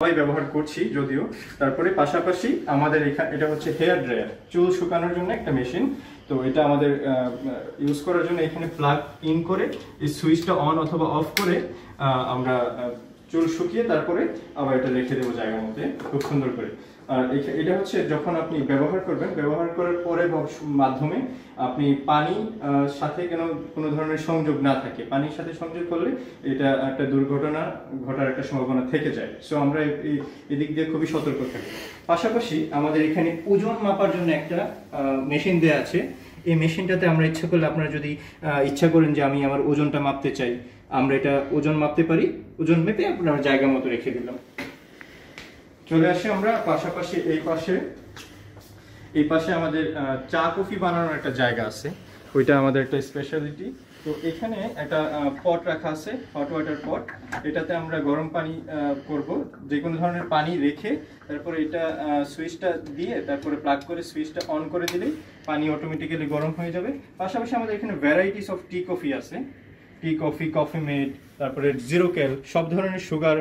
সবাই ব্যবহার করছি যদিও। তারপরে পাশাপাশি আমাদের এখানে এটা হচ্ছে হেয়ার ড্রায়ার চুল শুকানোর জন্য একটা মেশিন তো এটা আমাদের ইউজ করার জন্য এখানে প্লাগ ইন করে এই সুইচটা অন অথবা অফ করে আমরা চুল শুকিয়ে তারপরে আবার এটা রেখে দেবো জায়গার মধ্যে। খুব সুন্দর করে। আর এটা হচ্ছে যখন আপনি ব্যবহার করবেন, ব্যবহার করার পরে মাধ্যমে আপনি পানি সাথে কেন কোনো ধরনের সংযোগ না থাকে। পানির সাথে সংযোগ করলে এটা একটা দুর্ঘটনা ঘটার একটা সম্ভাবনা থেকে যায়। সো আমরা এই- এদিক দিয়ে খুবই সতর্ক থাকি। পাশাপাশি আমাদের এখানে ওজন মাপার জন্য একটা মেশিন দেওয়া আছে। এই মেশিনটাতে আমরা ইচ্ছা করলে আপনারা যদি ইচ্ছা করেন যে আমি আমার ওজনটা মাপতে চাই, আমরা এটা ওজন মাপতে পারি। ওজন মেপে আপনার জায়গা মতো রেখে দিলাম। চলে আসি আমরা পাশাপাশি এই পাশে। এই পাশে আমাদের চা কফি বানানোর একটা জায়গা আছে। ওইটা আমাদের একটা স্পেশালিটি তো এখানে একটা পট রাখা আছে হট ওয়াটার পট এটাতে আমরা গরম পানি করব। যে কোনো ধরনের পানি রেখে তারপরে এটা সুইচটা দিয়ে তারপরে প্লাগ করে সুইচটা অন করে দিলেই পানি অটোমেটিক্যালি গরম হয়ে যাবে। পাশাপাশি আমাদের এখানে ভ্যারাইটিস অফ টি কফি আছে। টি কফি কফি মেড তারপরে জিরো ক্যাল সব ধরনের সুগার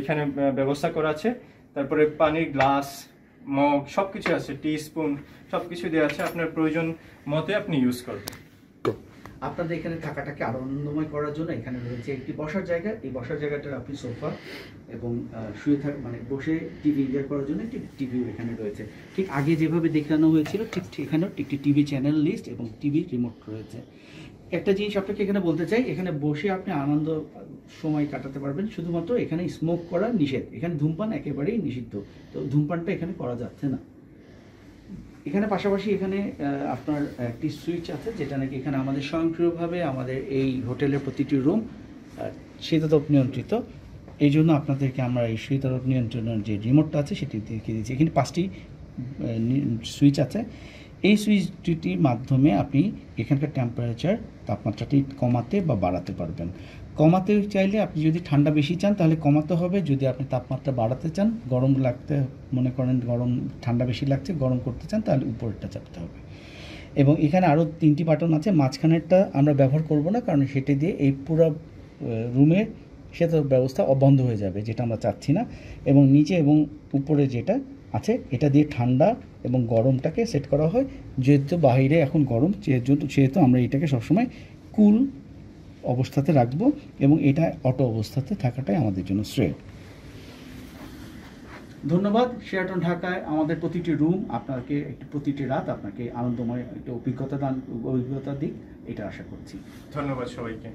এখানে ব্যবস্থা করা আছে। তারপরে পানির গ্লাস, মগ সব কিছু আছে টি স্পুন সব কিছু দেওয়া আছে আপনার প্রয়োজন মতে আপনি ইউজ করবেন। আপনাদের এখানে থাকাটাকে আরও আনন্দময় করার জন্য এখানে রয়েছে একটি বসার জায়গা। এই বসার জায়গাটা আপনি সোফা এবং শুয়ে থাক মানে বসে টিভি এনজয় করার জন্য একটি টিভিও এখানে রয়েছে। ঠিক আগে যেভাবে দেখানো হয়েছিল, ঠিক এখানেও একটি টিভি চ্যানেল লিস্ট এবং টিভি রিমোট রয়েছে। একটা জিনিস আপনাকে এখানে বলতে চাই, এখানে বসে আপনি আনন্দ সময় কাটাতে পারবেন। শুধুমাত্র এখানে স্মোক করা নিষেধ। এখানে ধূমপান একেবারেই নিষিদ্ধ। তো ধূমপানটা এখানে করা যাচ্ছে না। এখানে পাশাপাশি এখানে আপনার একটি সুইচ আছে, যেটা নাকি এখানে আমাদের স্বয়ংক্রিয়ভাবে আমাদের এই হোটেলের প্রতিটি রুম শীতাতপ নিয়ন্ত্রিত। এই জন্য আপনাদেরকে আমরা এই শীতাতপ নিয়ন্ত্রণের যে রিমোটটা আছে, সেটি দেখিয়ে দিচ্ছি। এখানে পাঁচটি সুইচ আছে। এই সুইচ মাধ্যমে আপনি এখানকার টেম্পারেচার তাপমাত্রাটি কমাতে বা বাড়াতে পারবেন। কমাতে চাইলে আপনি যদি ঠান্ডা বেশি চান, তাহলে কমাতে হবে। যদি আপনি তাপমাত্রা বাড়াতে চান, গরম লাগতে, মনে করেন গরম, ঠান্ডা বেশি লাগছে, গরম করতে চান, তাহলে উপরেরটা চাপতে হবে। এবং এখানে আরও তিনটি বাটন আছে, মাঝখানেরটা আমরা ব্যবহার করব না, কারণ সেটি দিয়ে এই পুরো রুমের সেটা ব্যবস্থা বন্ধ হয়ে যাবে, যেটা আমরা চাচ্ছি না। এবং নিচে এবং উপরে যেটা আছে। এটা দিয়ে ঠান্ডা এবং গরমটাকে সেট করা হয়। যেহেতু বাইরে এখন গরম, যেহেতু, সেহেতু আমরা এটাকে সবসময় কুল অবস্থাতে রাখব এবং এটা অটো অবস্থাতে থাকাটাই আমাদের জন্য শ্রেয়। ধন্যবাদ। শেয়ারটন ঢাকায় আমাদের প্রতিটি রুম আপনাকে একটি প্রতিটি রাত আপনাকে আনন্দময় একটা অভিজ্ঞতা দান, অভিজ্ঞতা দিক, এটা আশা করছি। ধন্যবাদ সবাইকে।